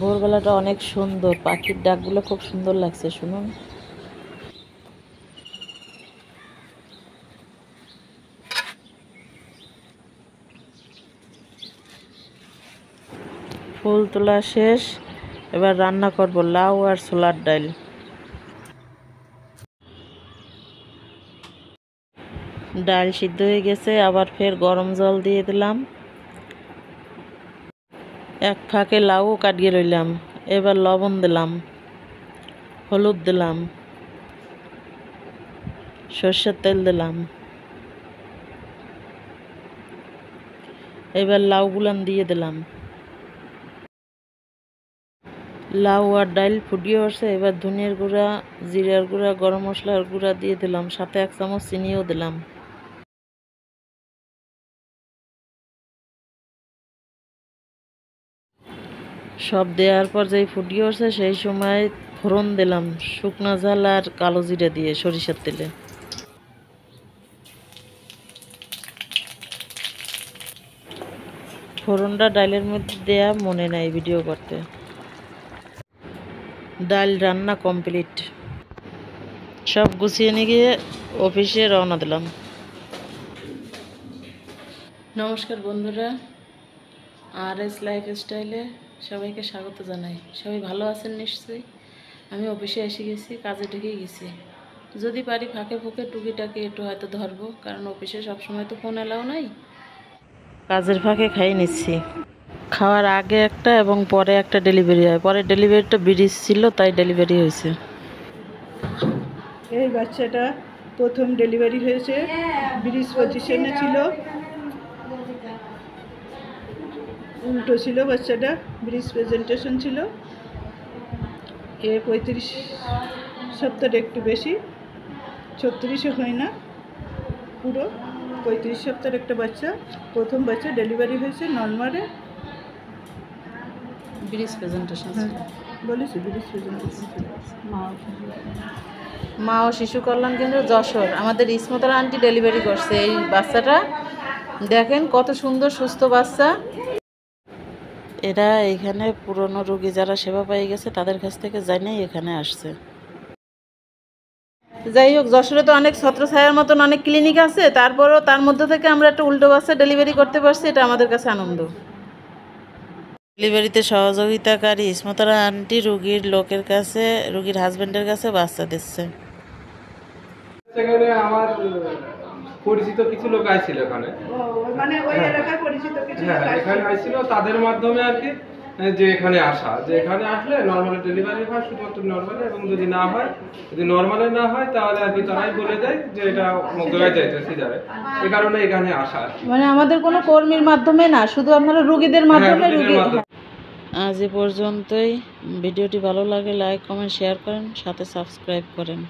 ভোরবেলাটা অনেক সুন্দর। পাখির ডাকগুলো খুব সুন্দর লাগছে, শুনুন। ফুল তোলা শেষ, এবার রান্না করব লাউ আর ছোলার ডাল। ডাল সিদ্ধ হয়ে গেছে, আবার ফের গরম জল দিয়ে দিলাম। এক ফাঁকে লাউও কাটিয়ে রইলাম এবার লবণ দিলাম, হলুদ দিলাম, সর্ষের তেল দিলাম। এবার লাউগুলান দিয়ে দিলাম। লাউ আর ডাল ফুটিয়ে উঠছে এবার ধনিয়ার গুঁড়া, জিরার গুঁড়া, গরম মশলার গুঁড়া দিয়ে দিলাম, সাথে এক চামচ চিনিও দিলাম। সব দেওয়ার পর যেই ফুটিয়ে উঠছে, সেই সময় ফোড়ন দিলাম, শুকনা ঝাল আর কালো জিরে দিয়ে সরিষার তেলে। ফোড়নটা ডালের মধ্যে দেয়া মনে নাই ভিডিও করতে। ডাল রান্না কমপ্লিট। সব গুছিয়ে নিয়ে গিয়ে অফিসে রওনা দিলাম। নমস্কার বন্ধুরা। আর এস লাইফ স্টাইলে সবাইকে স্বাগত জানাই। সবাই ভালো আছেন নিশ্চয়ই? আমি অফিসে এসে গেছি, কাজে ঢুকে গেছি। যদি পারি ফাঁকে ফুঁকে টুকিটাকে একটু হয়তো ধরবো, কারণ অফিসে সবসময় তো ফোন এলাও নাই। কাজের ফাঁকে খাই নিচ্ছি। খাওয়ার আগে একটা এবং পরে একটা ডেলিভারি হয়। পরে ডেলিভারিটা ব্রিজ ছিল, তাই ডেলিভারি হয়েছে। এই বাচ্চাটা প্রথম ডেলিভারি হয়েছে। ব্রিজ পজিশনে ছিল। উল্টো ছিল বাচ্চাটা ব্রিজ প্রেজেন্টেশন ছিল। এ পঁয়ত্রিশ সপ্তাহের একটু বেশি ছত্রিশে হয় না পুরো পঁয়ত্রিশ সপ্তাহের একটা বাচ্চা প্রথম বাচ্চা ডেলিভারি হয়েছে নর্মালে ব্রিজ প্রেজেন্টেশন বলেছি ব্রিজ প্রেজেন্টেশন মা ও শিশু কল্যাণ কেন্দ্র যশোর আমাদের ইসমতার আন্টি ডেলিভারি করছে এই বাচ্চাটা। দেখেন কত সুন্দর সুস্থ বাচ্চা। এরা এখানে পুরনো রোগী যারা সেবা পেয়ে গেছে তাদের কাছ থেকে জানেই এখানে আসছে। যাই হোক যশোরে তো অনেক ছত্রছায়ার মতন অনেক ক্লিনিক আছে। তারপরও তার মধ্যে থেকে আমরা একটা উল্টো বাচ্চা ডেলিভারি করতে পারছি এটা আমাদের কাছে আনন্দ। ডেলিভারিতে সহযোগিতাকারী ইসমতারা আন্টি রুগীর লোকের কাছে রুগীর হাজবেন্ডের কাছে বাচ্চা দিচ্ছে। আমার পরিচিত কিছু লোক আইছিল এখানে। মানে ওই এলাকার পরিচিত কিছু হ্যাঁ লোক। এখানে আইছিল তাদের মাধ্যমে আর কি যে এখানে আসা। যে এখানে আসলে নর্মাল ডেলিভারি হয় শুধুমাত্র নর্মালে এবং যদি না হয় যদি নর্মালে না হয় তাহলে আর কি তারাই বলে দেয় যে এটা মধ্যগায় যাইতে সিজারে। এই কারণে এখানে আসা মানে আমাদের কোনো কর্মীর মাধ্যমে না শুধু আপনারা রুগীদের মাধ্যমে হ্যাঁ, রুগীদের রুগী মাধ্যমে। আজ এ পর্যন্তই। ভিডিওটি ভালো লাগে লাইক কমেন্ট শেয়ার করেন সাথে সাবস্ক্রাইব করেন।